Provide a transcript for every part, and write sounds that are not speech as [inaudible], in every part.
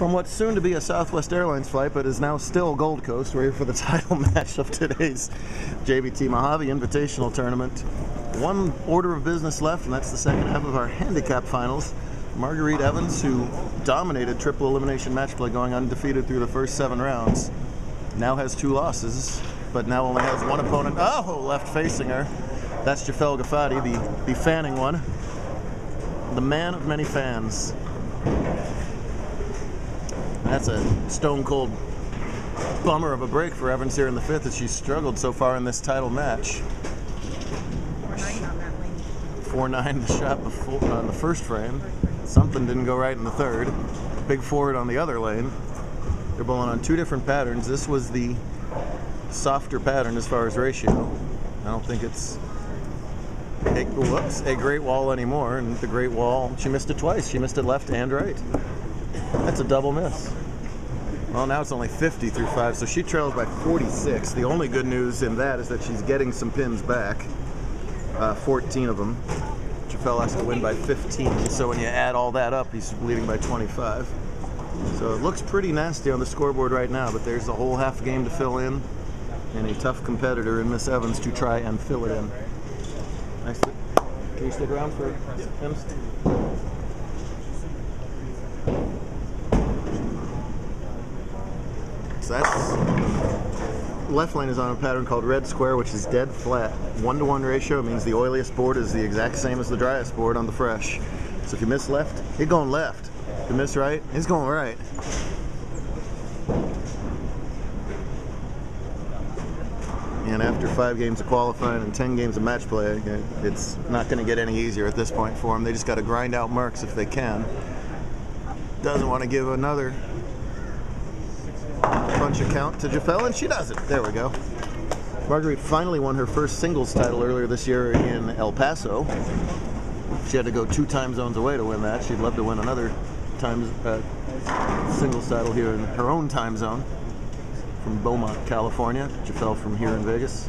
From what's soon to be a Southwest Airlines flight, but is now still Gold Coast, we're here for the [laughs] title match of today's JBT Mojave Invitational Tournament. One order of business left, and that's the second half of our handicap finals. Marguerite Evans, who dominated triple elimination match play, going undefeated through the first seven rounds, now has two losses, but now only has one opponent. Oh, left facing her. That's Jafel Gafati, the, the fanning one. The man of many fans. That's a stone cold bummer of a break for Evans here in the fifth as she's struggled so far in this title match. 4-9 the shot before on uh, the first frame. Something didn't go right in the third. Big forward on the other lane. They're bowling on two different patterns. This was the softer pattern as far as ratio. I don't think it's a, whoops, a great wall anymore. And the great wall, she missed it twice. She missed it left and right. That's a double miss. Well, now it's only 50 through 5, so she trails by 46. The only good news in that is that she's getting some pins back, uh, 14 of them. Jafel has to win by 15, so when you add all that up, he's leading by 25. So it looks pretty nasty on the scoreboard right now, but there's a whole half game to fill in, and a tough competitor in Miss Evans to try and fill it in. Nice. Can you stick around for him? That's left lane is on a pattern called red square, which is dead flat. One to one ratio means the oiliest board is the exact same as the driest board on the fresh. So if you miss left, it's going left. If you miss right, it's going right. And after five games of qualifying and 10 games of match play, it's not going to get any easier at this point for them. They just got to grind out marks if they can. Doesn't want to give another bunch account to Jafel, and she does it. There we go. Marguerite finally won her first singles title earlier this year in El Paso. She had to go two time zones away to win that. She'd love to win another times uh, singles title here in her own time zone from Beaumont, California. Jafel from here in Vegas.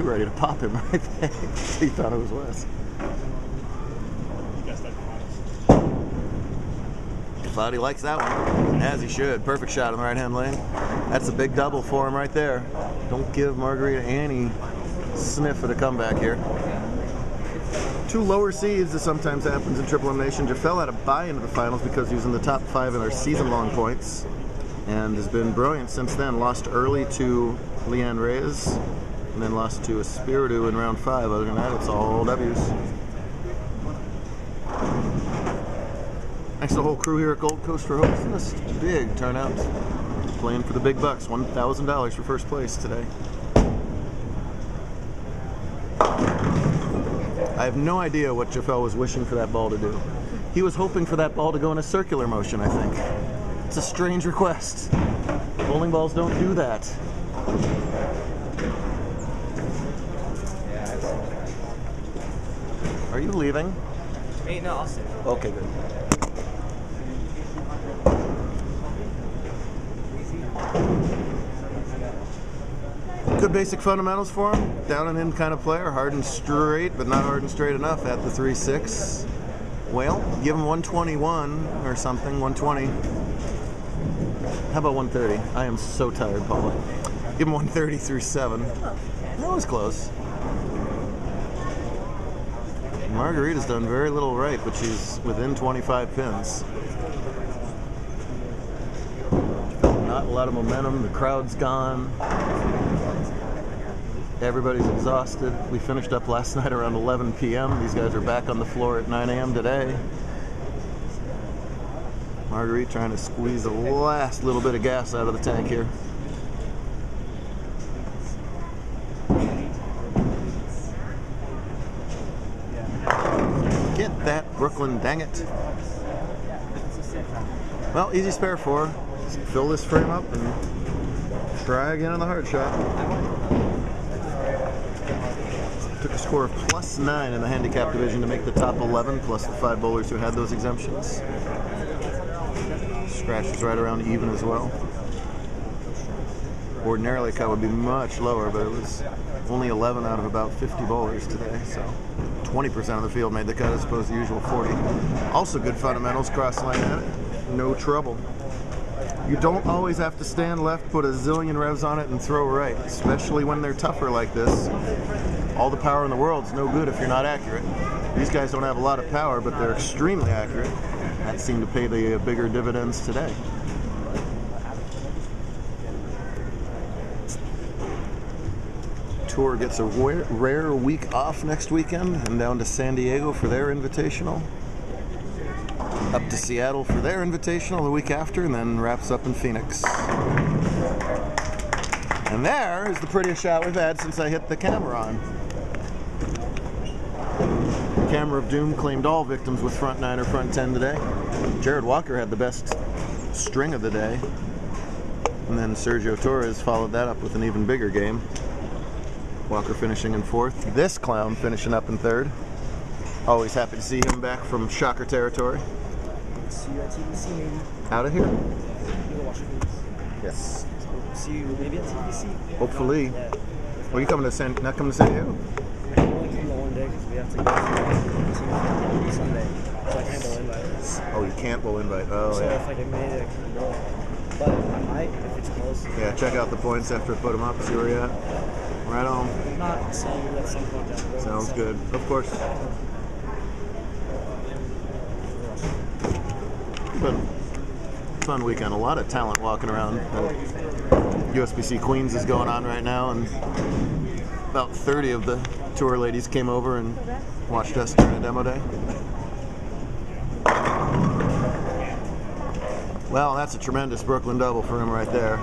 You were ready to pop him [laughs] right there. he thought it was Wes. Thought he likes that one, as he should. Perfect shot in the right-hand lane. That's a big double for him right there. Don't give Margarita any sniff at a comeback here. Two lower seeds, this sometimes happens in triple elimination. Jafel had a bye into the finals because he was in the top five in our season-long points and has been brilliant since then. Lost early to Leanne Reyes and then lost to Espiritu in round five. Other than that, it's all W's. Thanks to the whole crew here at Gold Coast for hosting this big turnout. Playing for the big bucks, $1,000 for first place today. I have no idea what Jafel was wishing for that ball to do. He was hoping for that ball to go in a circular motion, I think. It's a strange request. Bowling balls don't do that. Are you leaving? No, I'll sit. Okay, good. Good basic fundamentals for him. Down and in kind of player. Hard and straight, but not hard and straight enough at the 3-6. Well, give him 121 or something, 120. How about 130? I am so tired, Paula. Give him 130 through 7. That was close. Margarita's done very little right, but she's within 25 pins. Not a lot of momentum. The crowd's gone. Everybody's exhausted. We finished up last [laughs] night around 11 p.m. These guys are back on the floor at 9 a.m. today. Marguerite trying to squeeze the last little bit of gas out of the tank here. Get that, Brooklyn, dang it. Well, easy spare four. Fill this frame up and try again on the hard shot. Took a score of plus nine in the handicap division to make the top 11, plus the five bowlers who had those exemptions. Scratch was right around even as well. Ordinarily, cut would be much lower, but it was only 11 out of about 50 bowlers today, so 20% of the field made the cut as opposed to the usual 40. Also good fundamentals, cross line at it, no trouble. You don't always have to stand left, put a zillion revs on it, and throw right, especially when they're tougher like this. All the power in the world is no good if you're not accurate. These guys don't have a lot of power, but they're extremely accurate. That seemed to pay the uh, bigger dividends today. Tour gets a rare week off next weekend and down to San Diego for their invitational up to Seattle for their invitational the week after, and then wraps up in Phoenix. And there is the prettiest shot we've had since I hit the camera on. Camera of Doom claimed all victims with front nine or front ten today. Jared Walker had the best string of the day. And then Sergio Torres followed that up with an even bigger game. Walker finishing in fourth. This clown finishing up in third. Always happy to see him back from shocker territory. See you at TBC maybe. Out of here? Yes. See you maybe at TBC. Hopefully. Yeah. Are you coming to San? Not coming to San Diego? I only came one day because we have to go to Sunday, so I can't go invite. Oh, you can't bowl invite. Oh, So yeah. if I get made it, I can go. But I might if it's close. Yeah, check out the points after I put them up. See where you're at. Right on. Not some point down the road. Sounds so- good. Of course. But fun weekend. A lot of talent walking around. USBC Queens is going on right now, and about 30 of the tour ladies came over and watched us during a demo day. Well, that's a tremendous Brooklyn double for him right there.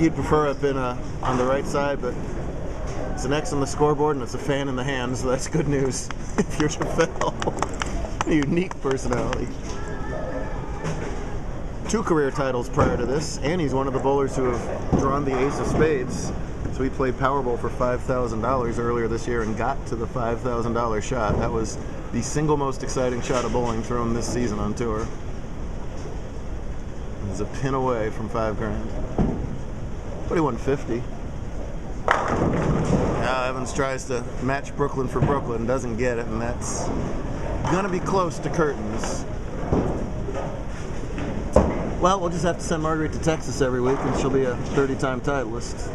He'd prefer it been uh, on the right side, but it's an X on the scoreboard and it's a fan in the hand, so that's good news [laughs] if you're JaVale. a unique personality. Two career titles prior to this, and he's one of the bowlers who have drawn the ace of spades. So he played Powerball for $5,000 earlier this year and got to the $5,000 shot. That was the single most exciting shot of bowling thrown this season on tour. He's a pin away from five grand. But he won 50. Now Evans tries to match Brooklyn for Brooklyn, doesn't get it, and that's gonna be close to curtains. Well, we'll just have to send Marguerite to Texas every week, and she'll be a 30-time titleist.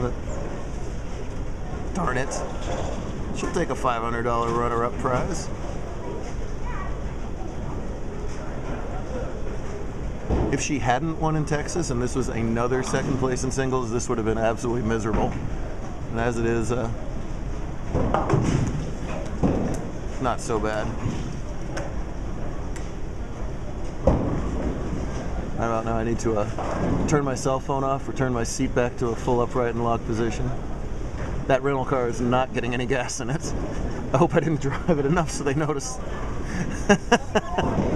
But darn it, she'll take a $500 runner-up prize. If she hadn't won in Texas and this was another second place in singles, this would have been absolutely miserable. And as it is, uh, not so bad. I don't know. I need to uh, turn my cell phone off, return my seat back to a full upright and locked position. That rental car is not getting any gas in it. I hope I didn't [laughs] drive it enough so they notice. [laughs]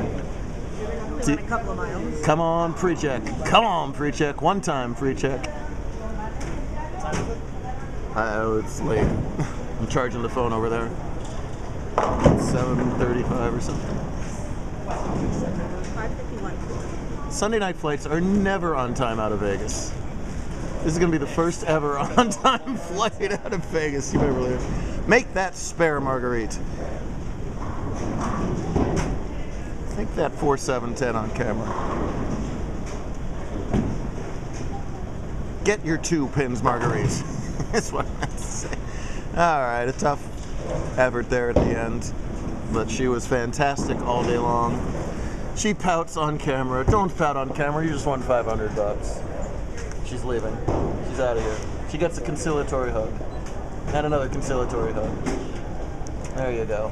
Only a couple of miles. Come on, pre-check. Come on, pre-check. One time, pre-check. Oh, it's late. [laughs] I'm charging the phone over there. 7:35 or something. 551. Sunday night flights are never on time out of Vegas. This is gonna be the first ever [laughs] on-time [laughs] flight out of Vegas. You better believe. it. Make that spare Marguerite. Make that 4710 on camera. Get your two pins, Marguerite. [laughs] That's what I have to say. All right, a tough effort there at the end, but she was fantastic all day long. She pouts on camera. Don't pout on camera. You just won 500 bucks. She's leaving. She's out of here. She gets a conciliatory hug. And another conciliatory hug. There you go.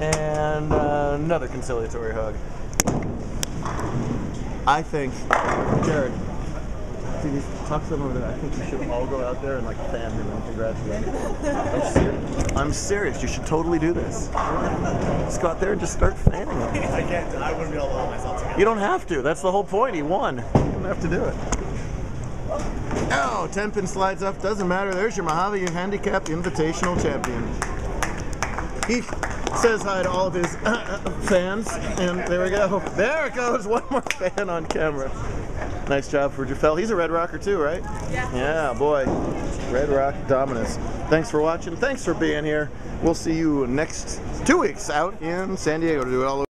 And uh, another conciliatory hug. I think, Jared, these, talk to them over there. I think you should all go out there and like fan him and congratulate him. I'm serious. I'm serious. You should totally do this. Just go out there and just start fanning him. I can't. I wouldn't be able to hold myself together. You don't have to. That's the whole point. He won. You don't have to do it. Oh, 10 pin slides up. Doesn't matter. There's your Mojave Handicap Invitational Champion. He says hi to all of his uh, uh, fans, and there we go. There it goes. One more fan on camera. Nice job for Jafel. He's a Red Rocker too, right? Yeah. Yeah, boy. Red Rock Dominus. Thanks for watching. Thanks for being here. We'll see you next two weeks out in San Diego to do it all over.